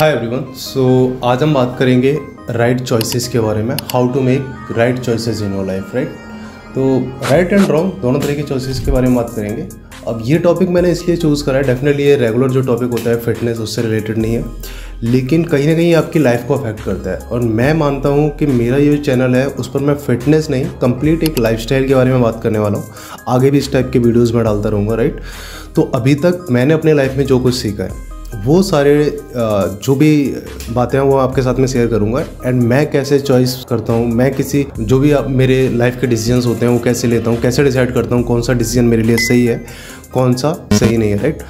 Hi everyone so आज हम बात करेंगे राइट चॉइसेस के बारे में how to make right choices in your life right तो राइट एंड रॉन्ग दोनों तरह के चॉइसेस के बारे में बात करेंगे। अब ये टॉपिक मैंने इसलिए चूज़ करा है डेफिनेटली ये रेगुलर जो टॉपिक होता है फिटनेस उससे रिलेटेड नहीं है। लेकिन कहीं ना कहीं आपकी लाइफ को अफेक्ट करता है। और मैं मानता हूँ कि मेरा ये चैनल है, उस पर मैं फिटनेस नहीं कंप्लीट एक लाइफस्टाइल के बारे में बात करने वाला हूँ। आगे भी इस टाइप के वीडियोज़ में डालता रहूँगा राइट तो अभी तक मैंने अपने लाइफ में जो कुछ सीखा है वो सारे जो भी बातें हैं वो आपके साथ में शेयर करूँगा। एंड मैं कैसे चॉइस करता हूँ? मैं किसी, जो भी मेरे लाइफ के डिसीजंस होते हैं, वो कैसे लेता हूँ? कैसे डिसाइड करता हूँ कौन सा डिसीज़न मेरे लिए सही है, कौन सा सही नहीं है राइट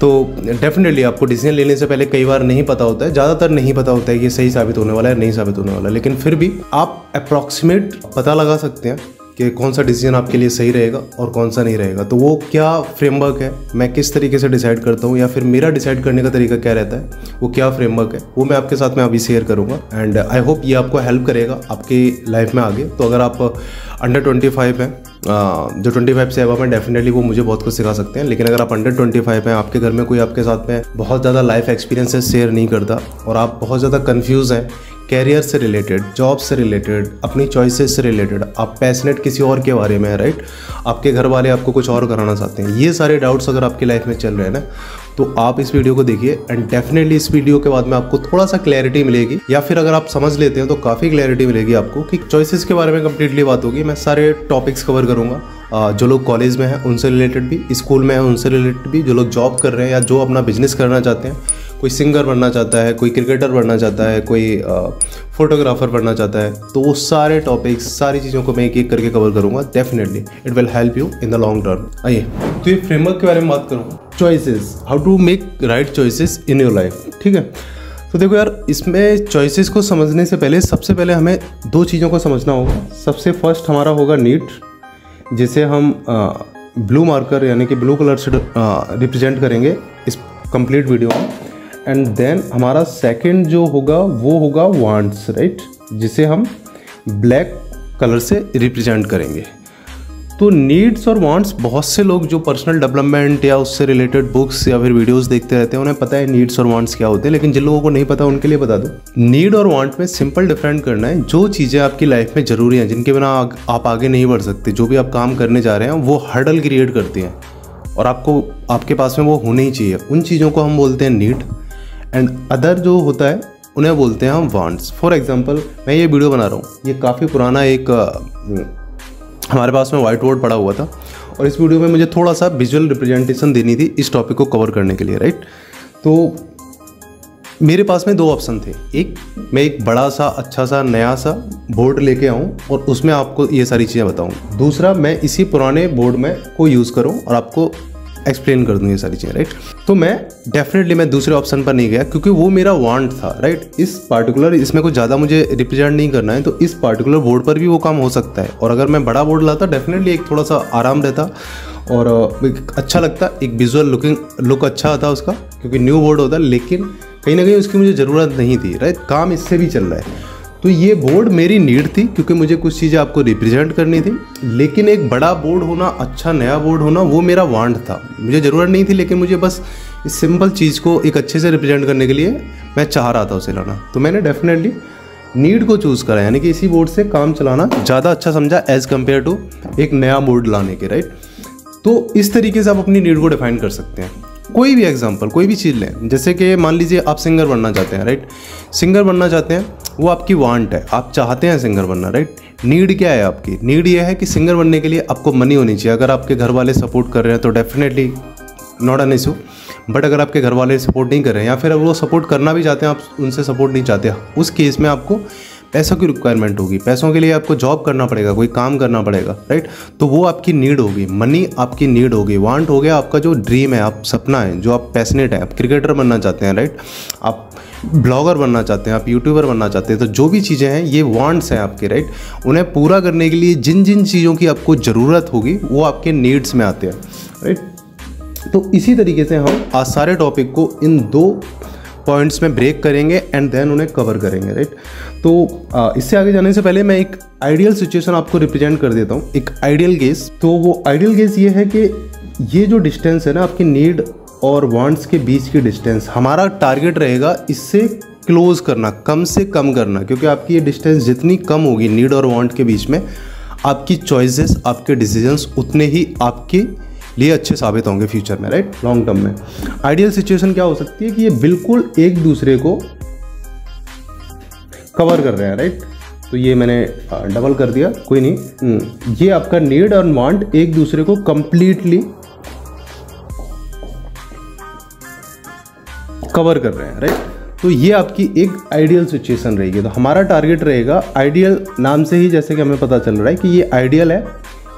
तो डेफिनेटली आपको डिसीज़न लेने से पहले कई बार नहीं पता होता है। ज़्यादातर नहीं पता होता है कि सही साबित होने वाला है नहीं साबित होने वाला लेकिन फिर भी आप अप्रॉक्सीमेट पता लगा सकते हैं। कि कौन सा डिसीज़न आपके लिए सही रहेगा और कौन सा नहीं रहेगा। तो वो क्या फ्रेमवर्क है? मैं किस तरीके से डिसाइड करता हूँ या फिर मेरा डिसाइड करने का तरीका क्या रहता है? वो क्या फ्रेमवर्क है? वो मैं आपके साथ में अभी शेयर करूँगा। एंड आई होप ये आपको हेल्प करेगा आपकी लाइफ में आगे। तो अगर आप अंडर ट्वेंटी फाइव हैं जो ट्वेंटी फाइव से अब हैं डेफिनेटली वो मुझे बहुत कुछ सिखा सकते हैं, लेकिन अगर आप अंडर ट्वेंटी फाइव हैं, आपके घर में कोई आपके साथ में बहुत ज़्यादा लाइफ एक्सपीरियंसेस शेयर नहीं करता और आप बहुत ज़्यादा कन्फ्यूज़ हैं कैरियर से रिलेटेड जॉब से रिलेटेड अपनी चॉइसेस से रिलेटेड आप पैसनेट किसी और के बारे में है राइट आपके घर वाले आपको कुछ और कराना चाहते हैं, ये सारे डाउट्स अगर आपकी लाइफ में चल रहे हैं ना तो आप इस वीडियो को देखिए एंड डेफिनेटली इस वीडियो के बाद में आपको थोड़ा सा क्लैरिटी मिलेगी। या फिर अगर आप समझ लेते हैं तो काफ़ी क्लैरिटी मिलेगी आपको कि चॉइसेस के बारे में कंप्लीटली बात होगी। मैं सारे टॉपिक्स कवर करूँगा। जो लोग कॉलेज में हैं, उनसे रिलेटेड भी स्कूल में हैं, उनसे रिलेटेड भी, जो लोग जॉब कर रहे हैं या जो अपना बिज़नेस करना चाहते हैं कोई सिंगर बनना चाहता है, कोई क्रिकेटर बनना चाहता है, कोई फोटोग्राफर बनना चाहता है तो वो सारे टॉपिक्स सारी चीज़ों को मैं एक एक करके कवर करूँगा definitely it will help you in the long term आइए तो ये फ्रेमवर्क के बारे में बात करूँ। Choices how to make right choices in your life ठीक है? तो देखो यार, इसमें चॉइसेस को समझने से पहले, सबसे पहले हमें दो चीज़ों को समझना होगा। सबसे फ़र्स्ट हमारा होगा नीट जिसे हम ब्लू मार्कर यानी कि ब्लू कलर से रिप्रेजेंट करेंगे इस कंप्लीट वीडियो में। एंड देन हमारा सेकंड जो होगा, वो होगा वांट्स राइट जिसे हम ब्लैक कलर से रिप्रेजेंट करेंगे। तो नीड्स और वांट्स बहुत से लोग जो पर्सनल डेवलपमेंट या उससे रिलेटेड बुक्स या फिर वीडियोस देखते रहते हैं, उन्हें पता है नीड्स और वांट्स क्या होते हैं, लेकिन जिन लोगों को नहीं पता, उनके लिए बता दो। नीड और वांट में सिंपल डिफरेंट करना है। जो चीज़ें आपकी लाइफ में ज़रूरी हैं, जिनके बिना आप आगे नहीं बढ़ सकते, जो भी आप काम करने जा रहे हैं, वो हर्डल क्रिएट करती हैं। और आपको, आपके पास में वो होनी ही चाहिए। उन चीज़ों को हम बोलते हैं नीड एंड अदर जो होता है, उन्हें बोलते हैं हम वांट्स फॉर एग्जांपल मैं ये वीडियो बना रहा हूँ. ये काफ़ी पुराना एक हमारे पास में वाइट बोर्ड पड़ा हुआ था। और इस वीडियो में मुझे थोड़ा सा विजुअल रिप्रेजेंटेशन देनी थी इस टॉपिक को कवर करने के लिए राइट तो मेरे पास में दो ऑप्शन थे। एक, मैं एक बड़ा सा अच्छा सा नया सा बोर्ड लेके आऊँ और उसमें आपको ये सारी चीज़ें बताऊँ। दूसरा, मैं इसी पुराने बोर्ड में को यूज़ करूँ और आपको एक्सप्लेन कर दूँ ये सारी चीज़ें राइट तो मैं डेफिनेटली मैं दूसरे ऑप्शन पर नहीं गया, क्योंकि वो मेरा वांट था राइट इस पार्टिकुलर इसमें कुछ ज़्यादा मुझे रिप्रेजेंट नहीं करना है तो इस पार्टिकुलर बोर्ड पर भी वो काम हो सकता है। और अगर मैं बड़ा बोर्ड लाता डेफिनेटली एक थोड़ा सा आराम रहता, और अच्छा लगता, एक विजुअल लुकिंग लुक अच्छा आता उसका, क्योंकि न्यू बोर्ड होता, लेकिन कहीं ना कहीं उसकी मुझे ज़रूरत नहीं थी राइट काम इससे भी चल रहा है। तो ये बोर्ड मेरी नीड थी, क्योंकि मुझे कुछ चीज़ें आपको रिप्रेजेंट करनी थी। लेकिन एक बड़ा बोर्ड होना अच्छा नया बोर्ड होना, वो मेरा वांट था। मुझे ज़रूरत नहीं थी, लेकिन मुझे बस इस सिंपल चीज़ को एक अच्छे से रिप्रेजेंट करने के लिए मैं चाह रहा था उसे लाना। तो मैंने डेफिनेटली नीड को चूज़ करा, यानी कि इसी बोर्ड से काम चलाना ज़्यादा अच्छा समझा एज़ कंपेयर टू एक नया बोर्ड लाने के राइट तो इस तरीके से आप अपनी नीड को डिफाइन कर सकते हैं। कोई भी एग्ज़ाम्पल कोई भी चीज़ लें। जैसे कि मान लीजिए आप सिंगर बनना चाहते हैं राइट सिंगर बनना चाहते हैं, वो आपकी वांट है। आप चाहते हैं सिंगर बनना राइट नीड क्या है आपकी? नीड ये है कि सिंगर बनने के लिए आपको मनी होनी चाहिए। अगर आपके घर वाले सपोर्ट कर रहे हैं तो definitely not an issue but अगर आपके घर वाले सपोर्ट नहीं कर रहे हैं, या फिर वो सपोर्ट करना भी चाहते हैं, आप उनसे सपोर्ट नहीं चाहते, उस केस में आपको पैसों की रिक्वायरमेंट होगी। पैसों के लिए आपको जॉब करना पड़ेगा, कोई काम करना पड़ेगा राइट तो वो आपकी नीड होगी। मनी आपकी नीड होगी। वांट हो गया, आपका जो ड्रीम है, आप सपना है, जो आप पैसनेट है, आप क्रिकेटर बनना चाहते हैं राइट आप ब्लॉगर बनना चाहते हैं, आप यूट्यूबर बनना चाहते हैं तो जो भी चीज़ें हैं, ये वांट्स हैं आपके राइट उन्हें पूरा करने के लिए जिन जिन चीज़ों की आपको ज़रूरत होगी, वो आपके नीड्स में आते हैं राइट तो इसी तरीके से हम आज सारे टॉपिक को इन दो पॉइंट्स में ब्रेक करेंगे एंड देन उन्हें कवर करेंगे राइट तो इससे आगे जाने से पहले मैं एक आइडियल सिचुएशन आपको रिप्रेजेंट कर देता हूँ, एक आइडियल गेस तो वो आइडियल गेस ये है कि ये जो डिस्टेंस है ना, आपकी नीड और वांट्स के बीच की डिस्टेंस हमारा टारगेट रहेगा इससे क्लोज करना, कम से कम करना, क्योंकि आपकी ये डिस्टेंस जितनी कम होगी नीड और वांट के बीच में, आपकी चॉइसेस आपके डिसीजंस उतने ही आपके लिए अच्छे साबित होंगे फ्यूचर में राइट लॉन्ग टर्म में। आइडियल सिचुएशन क्या हो सकती है कि ये बिल्कुल एक दूसरे को कवर कर रहे हैं राइट तो ये मैंने डबल कर दिया कोई नहीं। हम्म, ये आपका नीड और वांट एक दूसरे को कंप्लीटली कवर कर रहे हैं राइट तो ये आपकी एक आइडियल सिचुएशन रहेगी। तो हमारा टारगेट रहेगा आइडियल नाम से ही जैसे कि हमें पता चल रहा है कि ये आइडियल है।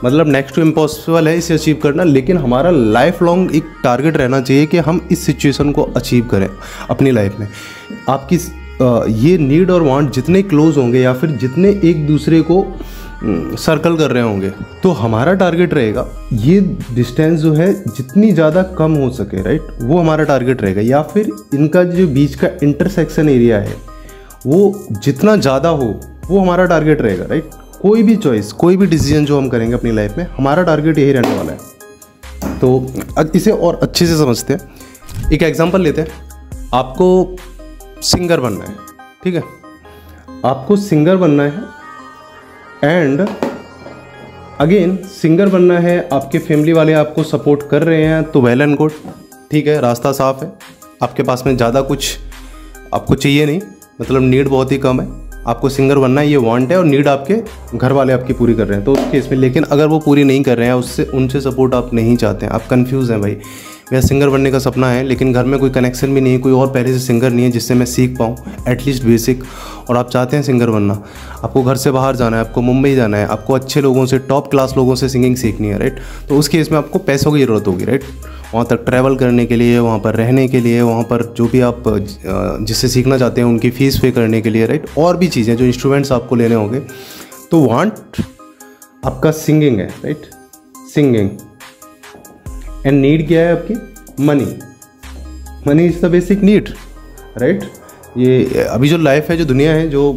मतलब नेक्स्ट टू इम्पॉसिबल है इसे अचीव करना, लेकिन हमारा लाइफ लॉन्ग एक टारगेट रहना चाहिए कि हम इस सिचुएशन को अचीव करें अपनी लाइफ में। आपकी ये नीड और वांट जितने क्लोज होंगे या फिर जितने एक दूसरे को सर्कल कर रहे होंगे तो हमारा टारगेट रहेगा। ये डिस्टेंस जो है, जितनी ज़्यादा कम हो सके राइट वो हमारा टारगेट रहेगा। या फिर इनका जो बीच का इंटरसेक्शन एरिया है, वो जितना ज़्यादा हो, वो हमारा टारगेट रहेगा राइट कोई भी चॉइस कोई भी डिसीज़न जो हम करेंगे अपनी लाइफ में, हमारा टारगेट यही रहने वाला है। तो इसे और अच्छे से समझते हैं। एक एग्जांपल लेते हैं। आपको सिंगर बनना है, ठीक है? आपको सिंगर बनना है एंड अगेन सिंगर बनना है, आपके फैमिली वाले आपको सपोर्ट कर रहे हैं तो वेल एंड गुड ठीक है? रास्ता साफ़ है। आपके पास में ज़्यादा कुछ आपको चाहिए नहीं मतलब नीड बहुत ही कम है। आपको सिंगर बनना है ये वांट है और नीड आपके घर वाले आपकी पूरी कर रहे हैं। तो उस केस में लेकिन अगर वो पूरी नहीं कर रहे हैं, उससे, उनसे सपोर्ट आप नहीं चाहते हैं। आप कन्फ्यूज़ हैं भाई। मेरा सिंगर बनने का सपना है, लेकिन घर में कोई कनेक्शन भी नहीं है, कोई और पहले से सिंगर नहीं है जिससे मैं सीख पाऊँ। एटलीस्ट बेसिक और आप चाहते हैं सिंगर बनना। आपको घर से बाहर जाना है, आपको मुंबई जाना है, आपको अच्छे लोगों से टॉप क्लास लोगों से सिंगिंग सीखनी है राइट तो उस केस में आपको पैसों की ज़रूरत होगी राइट वहाँ तक ट्रैवल करने के लिए, वहाँ पर रहने के लिए, वहाँ पर जो भी आप जिससे सीखना चाहते हैं, उनकी फ़ीस पे करने के लिए राइट और भी चीज़ें जो इंस्ट्रूमेंट्स आपको लेने होंगे। तो वांट आपका सिंगिंग है राइट सिंगिंग एंड नीड क्या है आपकी? Money money is the basic need right ये, अभी जो लाइफ है, जो दुनिया है, जो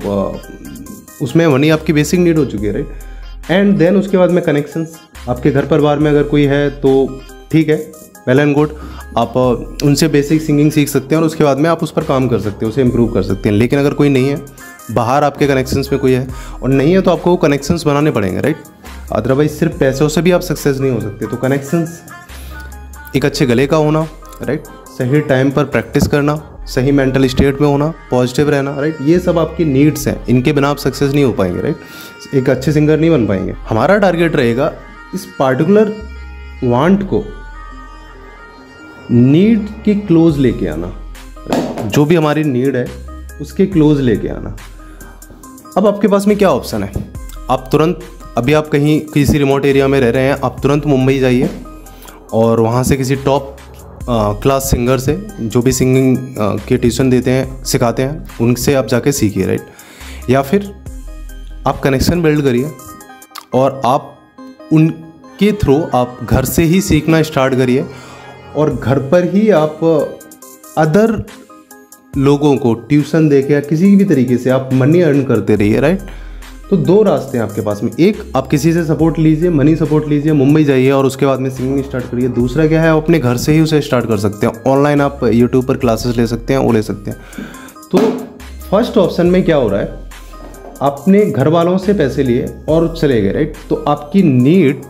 उसमें मनी आपकी बेसिक नीड हो चुकी है राइट एंड देन उसके बाद में कनेक्शंस आपके घर परिवार में अगर कोई है तो ठीक है। वेल एंड गुड आप उनसे बेसिक सिंगिंग सीख सकते हैं और उसके बाद में आप उस पर काम कर सकते हैं, उसे इम्प्रूव कर सकते हैं। लेकिन अगर कोई नहीं है, बाहर आपके कनेक्शंस में कोई है और नहीं है तो आपको कनेक्शंस बनाने पड़ेंगे राइट अदरवाइज़ सिर्फ़ पैसों से भी आप सक्सेस नहीं हो सकते। तो कनेक्शंस एक अच्छे गले का होना राइट सही टाइम पर प्रैक्टिस करना, सही मेंटल स्टेट में होना पॉजिटिव रहना राइट ये सब आपकी नीड्स हैं। इनके बिना आप सक्सेस नहीं हो पाएँगे राइट एक अच्छे सिंगर नहीं बन पाएँगे। हमारा टारगेट रहेगा इस पार्टिकुलर वांट को नीड के क्लोज लेके आना। जो भी हमारी नीड है, उसके क्लोज लेके आना। अब आपके पास में क्या ऑप्शन है? आप तुरंत, अभी आप कहीं, किसी रिमोट एरिया में रह रहे हैं, आप तुरंत मुंबई जाइए और वहाँ से किसी टॉप क्लास सिंगर से जो भी सिंगिंग के ट्यूशन देते हैं, सिखाते हैं, उनसे आप जाके सीखिए राइट या फिर आप कनेक्शन बिल्ड करिए और आप उनके थ्रू आप घर से ही सीखना स्टार्ट करिए और घर पर ही आप अदर लोगों को ट्यूशन दे के या किसी भी तरीके से आप मनी अर्न करते रहिए राइट तो दो रास्ते हैं आपके पास में। एक, आप किसी से सपोर्ट लीजिए मनी सपोर्ट लीजिए, मुंबई जाइए और उसके बाद में सिंगिंग स्टार्ट करिए। दूसरा क्या है, आप अपने घर से ही उसे स्टार्ट कर सकते हैं। ऑनलाइन आप यूट्यूब पर क्लासेस ले सकते हैं, वो ले सकते हैं। तो फ़र्स्ट ऑप्शन में क्या हो रहा है? आपने घर वालों से पैसे लिए और चले गए राइट तो आपकी नीड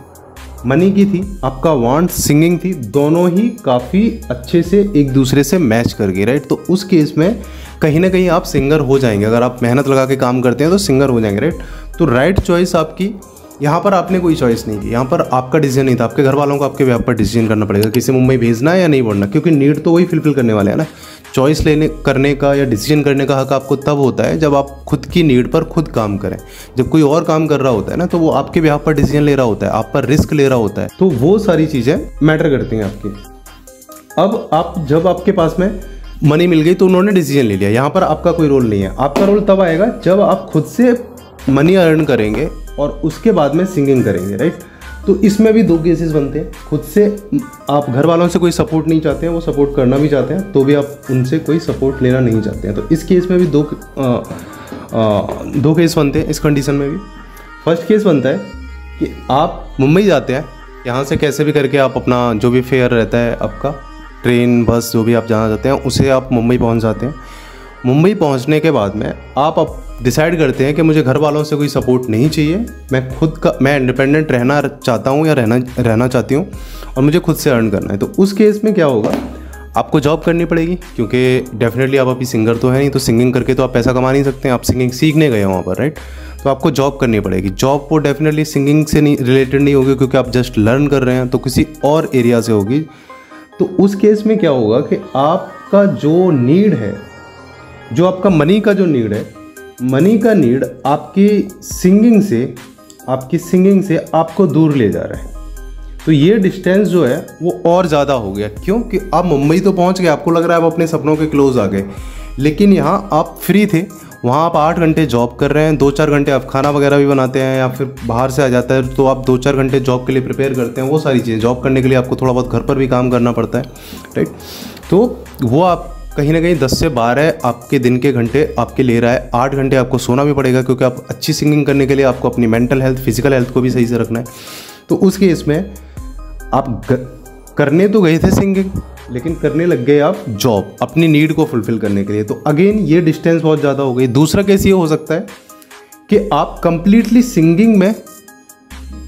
मनी की थी, आपका वांट सिंगिंग थी, दोनों ही काफ़ी अच्छे से एक दूसरे से मैच कर गए राइट तो उस केस में कहीं ना कहीं आप सिंगर हो जाएँगे। अगर आप मेहनत लगा के काम करते हैं तो सिंगर हो जाएँगे राइट तो राइट चॉइस आपकी यहाँ पर आपने कोई चॉइस नहीं की। यहाँ पर आपका डिसीज़न नहीं था। आपके घर वालों को आपके व्याप पर डिसीज़न करना पड़ेगा, किसी मुंबई भेजना है या नहीं बढ़ना क्योंकि नीड तो वही फिलफिल करने वाले हैं ना। चॉइस लेने, करने का या डिसीज़न करने का हक आपको तब होता है जब आप खुद की नीड पर खुद काम करें। जब कोई और काम कर रहा होता है ना तो वो आपके व्याह पर डिसीज़न ले रहा होता है, आप पर रिस्क ले रहा होता है। तो वो सारी चीज़ें मैटर करती हैं आपकी। अब आप, जब आपके पास में मनी मिल गई तो उन्होंने डिसीज़न ले लिया। यहाँ पर आपका कोई रोल नहीं है। आपका रोल तब आएगा जब आप खुद से मनी अर्न करेंगे। और उसके बाद में सिंगिंग करेंगे राइट तो इसमें भी दो केसेस बनते हैं। खुद से आप घर वालों से कोई सपोर्ट नहीं चाहते हैं वो सपोर्ट करना भी चाहते हैं तो भी आप उनसे कोई सपोर्ट लेना नहीं चाहते हैं। तो इस केस में भी दो आ, आ, दो केस बनते हैं इस कंडीशन में भी। फ़र्स्ट केस बनता है कि आप मुंबई जाते हैं यहाँ से कैसे भी करके आप अपना जो भी फेयर रहता है आपका ट्रेन बस जो भी आप जाना चाहते हैं उसे आप मुंबई पहुँच जाते हैं। मुंबई पहुँचने के बाद में आप अब डिसाइड करते हैं कि मुझे घर वालों से कोई सपोर्ट नहीं चाहिए। मैं खुद का, मैं इंडिपेंडेंट रहना चाहता हूँ या रहना रहना चाहती हूँ और मुझे खुद से अर्न करना है। तो उस केस में क्या होगा? आपको जॉब करनी पड़ेगी क्योंकि डेफिनेटली आप अभी सिंगर तो है नहीं तो सिंगिंग करके तो आप पैसा कमा नहीं सकते, आप सिंगिंग सीखने गए वहाँ पर राइट तो आपको जॉब करनी पड़ेगी। जॉब वो डेफिनेटली सिंगिंग से नहीं रिलेटेड नहीं होगी क्योंकि आप जस्ट लर्न कर रहे हैं तो किसी और एरिया से होगी। तो उस केस में क्या होगा कि आपका जो नीड है जो आपका मनी का जो नीड है मनी का नीड आपकी सिंगिंग से, आपकी सिंगिंग से आपको दूर ले जा रहा है। तो ये डिस्टेंस जो है, वो और ज़्यादा हो गया। क्यों? कि आप मुंबई तो पहुँच गए, आपको लग रहा है आप अपने सपनों के क्लोज आ गए। लेकिन यहाँ आप फ्री थे, वहाँ आप आठ घंटे जॉब कर रहे हैं दो चार घंटे आप खाना वगैरह भी बनाते हैं या फिर बाहर से आ जाता है तो आप दो चार घंटे जॉब के लिए प्रिपेयर करते हैं, वो सारी चीज़ें। जॉब करने के लिए आपको थोड़ा बहुत घर पर भी काम करना पड़ता है राइट तो वो आप कहीं ना कहीं दस से बारह आपके दिन के घंटे आपके ले रहा है। आठ घंटे आपको सोना भी पड़ेगा क्योंकि आप अच्छी सिंगिंग करने के लिए आपको अपनी मेंटल हेल्थ, फ़िज़िकल हेल्थ को भी सही से रखना है। तो उस केस में आप करने तो गए थे सिंगिंग, लेकिन करने लग गए आप जॉब, अपनी नीड को फुलफिल करने के लिए। तो अगेन ये डिस्टेंस बहुत ज़्यादा हो गई। दूसरा केस ये हो सकता है कि आप कंप्लीटली सिंगिंग में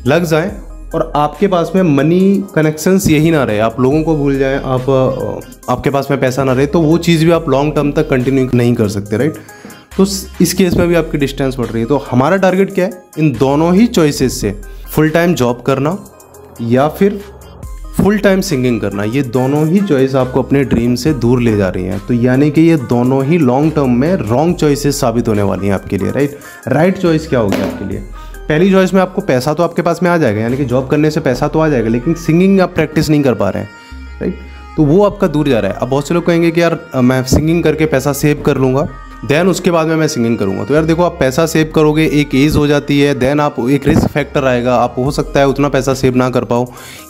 लग जाएँ और आपके पास में मनी कनेक्शंस यही ना रहे। आप लोगों को भूल जाएँ, आप आपके पास में पैसा ना रहे तो वो चीज़ भी आप लॉन्ग टर्म तक कंटिन्यू नहीं कर सकते राइट तो इस केस में भी आपकी डिस्टेंस बढ़ रही है। तो हमारा टारगेट क्या है? इन दोनों ही चॉइसेस से फुल टाइम जॉब करना या फिर फुल टाइम सिंगिंग करना। ये दोनों ही चॉइस आपको अपने ड्रीम से दूर ले जा रही हैं। तो यानी कि ये दोनों ही लॉन्ग टर्म में रॉन्ग चॉइसेस साबित होने वाली हैं आपके लिए राइट राइट चॉइस क्या होगी आपके लिए? पहली चॉइस में आपको पैसा तो आपके पास में आ जाएगा, यानी कि जॉब करने से पैसा तो आ जाएगा, लेकिन सिंगिंग आप प्रैक्टिस नहीं कर पा रहे हैं राइट तो वो आपका दूर जा रहा है। अब बहुत से लोग कहेंगे कि यार मैं सिंगिंग करके पैसा सेव कर लूँगा देन उसके बाद में मैं सिंगिंग करूँगा। तो यार देखो, आप पैसा सेव करोगे, एक एज हो जाती है देन आप, एक रिस्क फैक्टर आएगा, आप, हो सकता है उतना पैसा सेव ना कर पाओ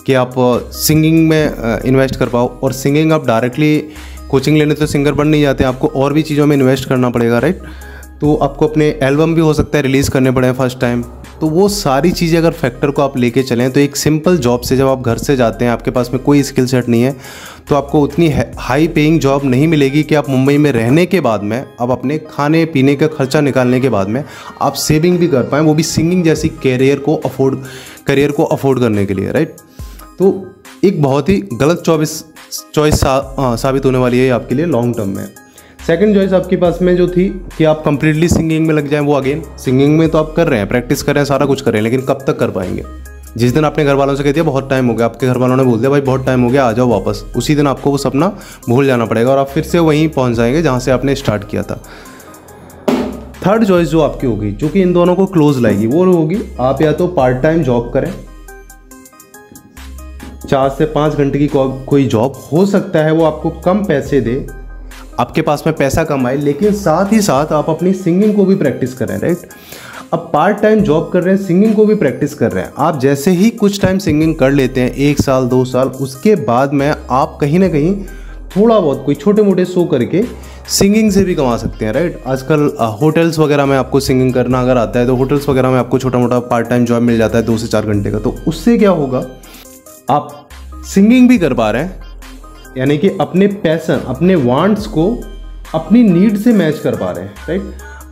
कि आप सिंगिंग में इन्वेस्ट कर पाओ। और सिंगिंग आप डायरेक्टली कोचिंग लेने तो सिंगर बन नहीं जाते, आपको और भी चीज़ों में इन्वेस्ट करना पड़ेगा राइट तो आपको अपने एल्बम भी हो सकता है रिलीज़ करने पड़े फ़र्स्ट टाइम तो वो सारी चीज़ें अगर फैक्टर को आप लेके चलें तो एक सिंपल जॉब से जब आप घर से जाते हैं आपके पास में कोई स्किल सेट नहीं है तो आपको उतनी हाई पेइंग जॉब नहीं मिलेगी कि आप मुंबई में रहने के बाद में अब अपने खाने पीने का खर्चा निकालने के बाद में आप सेविंग भी कर पाएँ वो भी सिंगिंग जैसी कैरियर को अफोर्ड करियर को अफोर्ड करने के लिए राइट तो एक बहुत ही गलत चॉइस चॉइस सा, साबित होने वाली है आपके लिए लॉन्ग टर्म में। सेकंड चॉइस आपके पास में जो थी कि आप कंप्लीटली सिंगिंग में लग जाएँ, वो अगेन सिंगिंग में तो आप कर रहे हैं प्रैक्टिस कर रहे हैं, सारा कुछ कर रहे हैं, लेकिन कब तक कर पाएँगे? जिस दिन आपने घर वालों से कह दिया बहुत टाइम हो गया, आपके घर वालों ने बोल दिया, भाई बहुत टाइम हो गया, आ जाओ वापस। उसी दिन आपको वो सपना भूल जाना पड़ेगा और आप फिर से वहीं पहुँच जाएँगे जहाँ से आपने स्टार्ट किया था। थर्ड चॉइस जो आपकी होगी, जो कि इन दोनों को क्लोज लाएगी, वो होगी, आप या तो पार्ट टाइम जॉब करें, चार से पाँच घंटे की कोई जॉब हो सकता है वो आपको कम पैसे दे आपके पास में पैसा कमाए लेकिन साथ ही साथ आप अपनी सिंगिंग को भी प्रैक्टिस करें राइट अब पार्ट टाइम जॉब कर रहे हैं, सिंगिंग को भी प्रैक्टिस कर रहे हैं। आप जैसे ही कुछ टाइम सिंगिंग कर लेते हैं, एक साल, दो साल, उसके बाद में आप कहीं ना कहीं थोड़ा बहुत कोई छोटे मोटे शो करके सिंगिंग से भी कमा सकते हैं राइट आजकल होटल्स वगैरह में आपको सिंगिंग करना अगर आता है तो होटल्स वगैरह में आपको छोटा मोटा पार्ट टाइम जॉब मिल जाता है दो से चार घंटे का। तो उससे क्या होगा? आप सिंगिंग भी कर पा रहे हैं यानी कि अपने पैसन अपने वांट्स को अपनी नीड से मैच कर पा रहे हैं राइट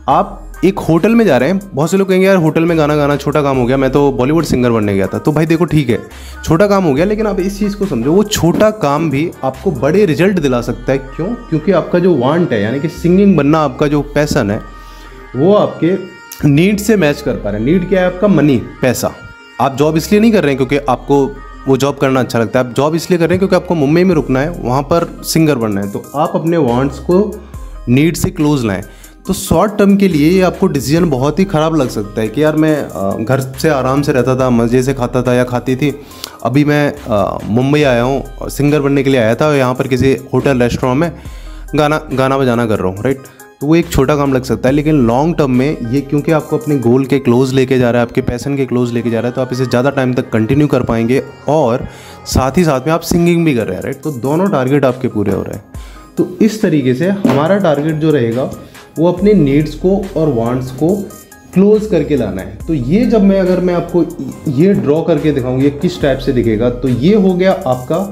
आप एक होटल में जा रहे हैं, बहुत से लोग कहेंगे, यार, होटल में गाना गाना छोटा काम हो गया, मैं तो बॉलीवुड सिंगर बनने गया था। तो भाई देखो, ठीक है, छोटा काम हो गया, लेकिन आप इस चीज़ को समझो, वो छोटा काम भी आपको बड़े रिज़ल्ट दिला सकता है। क्यों? क्योंकि आपका जो वांट है, यानी कि सिंगिंग बनना आपका जो पैसन है, वो आपके नीड से मैच कर पा रहे हैं। नीड क्या है? आपका मनी पैसा। आप जॉब इसलिए नहीं कर रहे हैं क्योंकि आपको वो जॉब करना अच्छा लगता है। आप जॉब इसलिए कर रहे हैं क्योंकि आपको मुंबई में रुकना है, वहाँ पर सिंगर बनना है। तो आप अपने वांट्स को नीड से क्लोज लाएँ। तो शॉर्ट टर्म के लिए ये आपको डिसीज़न बहुत ही ख़राब लग सकता है कि यार मैं घर से आराम से रहता था, मज़े से खाता था या खाती थी। अभी मैं मुंबई आया हूँ सिंगर बनने के लिए आया था यहाँ पर किसी होटल रेस्टोरेंट में गाना गाना बजाना कर रहा हूँ राइट तो वो एक छोटा काम लग सकता है, लेकिन लॉन्ग टर्म में ये क्योंकि आपको अपने गोल के क्लोज लेके जा रहा है, आपके पैसन के क्लोज लेके जा रहा है तो आप इसे ज़्यादा टाइम तक कंटिन्यू कर पाएँगे और साथ ही साथ में आप सिंगिंग भी कर रहे हैं राइट तो दोनों टारगेट आपके पूरे हो रहे हैं। तो इस तरीके से हमारा टारगेट जो रहेगा, वो अपने नीड्स को और वांट्स को क्लोज करके लाना है। तो ये जब मैं, अगर मैं आपको ये ड्रॉ करके दिखाऊँ ये किस टाइप से दिखेगा तो ये हो गया आपका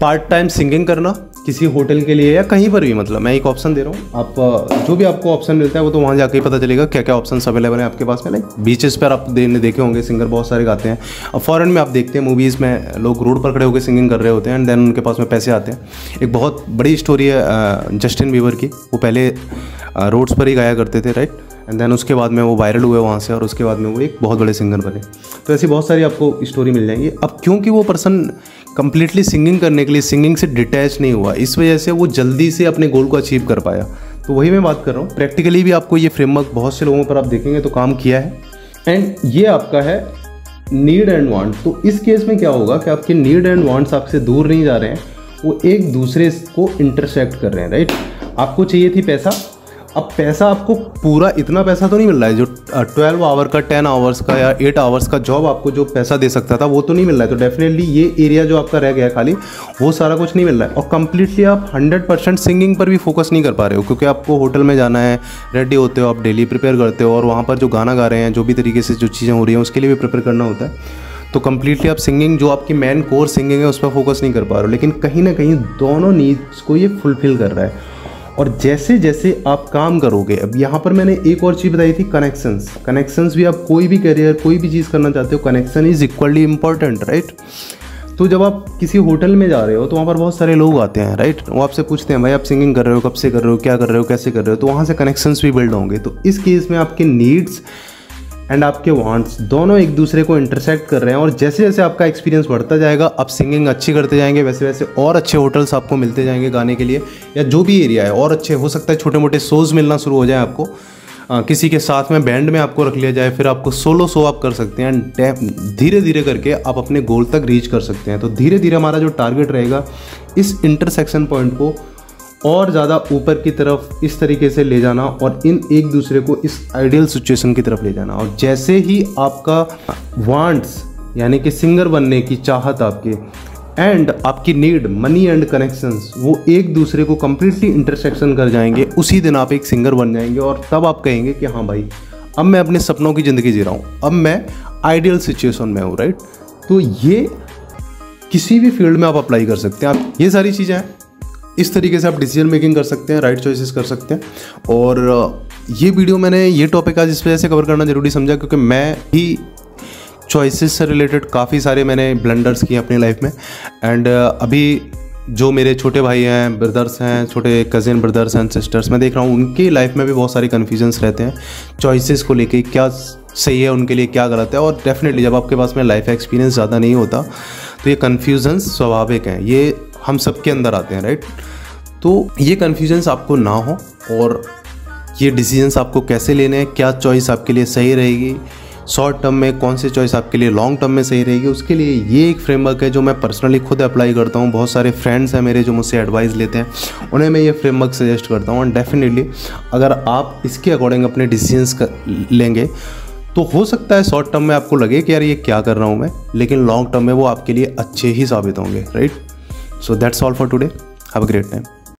पार्ट टाइम सिंगिंग करना किसी होटल के लिए या कहीं पर भी मतलब मैं एक ऑप्शन दे रहा हूँ। आप जो भी आपको ऑप्शन मिलता है, वो तो वहाँ जाके ही पता चलेगा क्या क्या ऑप्शन अवेलेबल है आपके पास में। लाइक बीचेस पर आप देने देखे होंगे सिंगर बहुत सारे गाते हैं। अब फॉरन में आप देखते हैं मूवीज़ में लोग रोड पर खड़े होकर सिंगिंग कर रहे होते हैं एंड देन उनके पास में पैसे आते हैं। एक बहुत बड़ी स्टोरी है जस्टिन बीवर की। वो पहले रोड्स पर ही गाया करते थे राइट एंड देन उसके बाद में वो वायरल हुए वहाँ से और उसके बाद में वो एक बहुत बड़े सिंगर बने। तो ऐसी बहुत सारी आपको स्टोरी मिल जाएँगी। अब क्योंकि वो पर्सन कम्प्लीटली सिंगिंग करने के लिए सिंगिंग से डिटैच नहीं हुआ, इस वजह से वो जल्दी से अपने गोल को अचीव कर पाया। तो वही मैं बात कर रहा हूँ। प्रैक्टिकली भी आपको ये फ्रेमवर्क बहुत से लोगों पर आप देखेंगे तो काम किया है। एंड ये आपका है नीड एंड वांट तो इस केस में क्या होगा कि आपके नीड एंड वांट्स आपसे दूर नहीं जा रहे हैं। वो एक दूसरे को इंटरसेक्ट कर रहे हैं राइट आपको चाहिए थी पैसा अब पैसा आपको पूरा इतना पैसा तो नहीं मिल रहा है, जो ट्वेल्व आवर का टेन आवर्स का या एट आवर्स का जॉब आपको जो पैसा दे सकता था, वो तो नहीं मिल रहा है। तो डेफिनेटली ये एरिया जो आपका रह गया है खाली, वो सारा कुछ नहीं मिल रहा है। और कम्प्लीटली आप हंड्रेड परसेंट सिंगिंग पर भी फोकस नहीं कर पा रहे हो, क्योंकि आपको होटल में जाना है रेडी होते हो, आप डेली प्रिपेयर करते हो, और वहाँ पर जो गाना गा रहे हैं, जो भी तरीके से जो चीज़ें हो रही हैं, उसके लिए भी प्रिपेयर करना होता है। तो कम्प्लीटली आप सिंगिंग जो आपकी मेन कोर सिंगिंग है, उस पर फोकस नहीं कर पा रहे हो। लेकिन कहीं ना कहीं दोनों नीड्स को ये फुलफिल कर रहा है। और जैसे जैसे आप काम करोगे, अब यहाँ पर मैंने एक और चीज़ बताई थी कनेक्शंस कनेक्शंस भी आप कोई भी करियर कोई भी चीज़ करना चाहते हो connection is equally important right तो जब आप किसी होटल में जा रहे हो तो वहाँ पर बहुत सारे लोग आते हैं राइट वो आपसे पूछते हैं, भाई, आप सिंगिंग कर रहे हो, कब से कर रहे हो, क्या कर रहे हो, कैसे कर रहे हो? तो वहाँ से कनेक्शंस भी बिल्ड होंगे। तो इस केस में आपके नीड्स एंड आपके वांट्स दोनों एक दूसरे को इंटरसेक्ट कर रहे हैं और जैसे जैसे आपका एक्सपीरियंस बढ़ता जाएगा आप सिंगिंग अच्छी करते जाएँगे वैसे वैसे और अच्छे होटल्स आपको मिलते जाएँगे गाने के लिए या जो भी एरिया है और अच्छे हो सकता है छोटे मोटे शोज़ मिलना शुरू हो जाए आपको। आ, किसी के साथ में बैंड में आपको रख लिया जाए फिर आपको सोलो शो आप कर सकते हैं एंड धीरे धीरे करके आप अपने गोल तक रीच कर सकते हैं। तो धीरे धीरे हमारा जो टारगेट रहेगा इस इंटरसेक्शन पॉइंट को और ज़्यादा ऊपर की तरफ़ इस तरीके से ले जाना और इन एक दूसरे को इस आइडियल सिचुएशन की तरफ़ ले जाना। और जैसे ही आपका वांट्स यानी कि सिंगर बनने की चाहत आपके एंड आपकी नीड मनी एंड कनेक्शंस वो एक दूसरे को कम्प्लीटली इंटरसेक्शन कर जाएँगे। उसी दिन आप एक सिंगर बन जाएँगे और तब आप कहेंगे कि हाँ भाई, अब मैं अपने सपनों की ज़िंदगी जी रहा हूँ। अब मैं आइडियल सिचुएशन में हूँ राइट तो ये किसी भी फ़ील्ड में आप अप्लाई कर सकते हैं। आप, ये सारी चीज़ें हैं। इस तरीके से आप डिसीज़न मेकिंग कर सकते हैं राइट चॉइसेस कर सकते हैं। और ये वीडियो मैंने ये टॉपिक आज इस वजह से कवर करना ज़रूरी समझा क्योंकि मैं भी चॉइसेस से रिलेटेड काफ़ी सारे मैंने ब्लंडर्स किए अपनी लाइफ में। एंड अभी जो मेरे छोटे भाई हैं ब्रदर्स हैं, छोटे कज़िन ब्रदर्स एंड सिस्टर्स मैं देख रहा हूँ, उनकी लाइफ में भी बहुत सारे कन्फ्यूजन्स रहते हैं। चॉइसेस को लेके क्या सही है, उनके लिए क्या गलत है। और डेफिनेटली जब आपके पास में लाइफ एक्सपीरियंस ज़्यादा नहीं होता तो ये कन्फ्यूजन्स स्वाभाविक हैं। ये हम सबके अंदर आते हैं राइट तो ये कन्फ्यूजन्स आपको ना हो और ये डिसीजंस आपको कैसे लेने हैं, क्या चॉइस आपके लिए सही रहेगी शॉर्ट टर्म में कौन सी चॉइस आपके लिए लॉन्ग टर्म में सही रहेगी, उसके लिए ये एक फ्रेमवर्क है जो मैं पर्सनली खुद अप्लाई करता हूँ। बहुत सारे फ्रेंड्स हैं मेरे जो मुझसे एडवाइस लेते हैं, उन्हें मैं ये फ्रेमवर्क सजेस्ट करता हूँ। एंड डेफिनेटली अगर आप इसके अकॉर्डिंग अपने डिसीजंस लेंगे तो हो सकता है शॉर्ट टर्म में आपको लगे कि यार ये क्या कर रहा हूँ मैं, लेकिन लॉन्ग टर्म में वो आपके लिए अच्छे ही साबित होंगे right So that's all for today. Have a great time.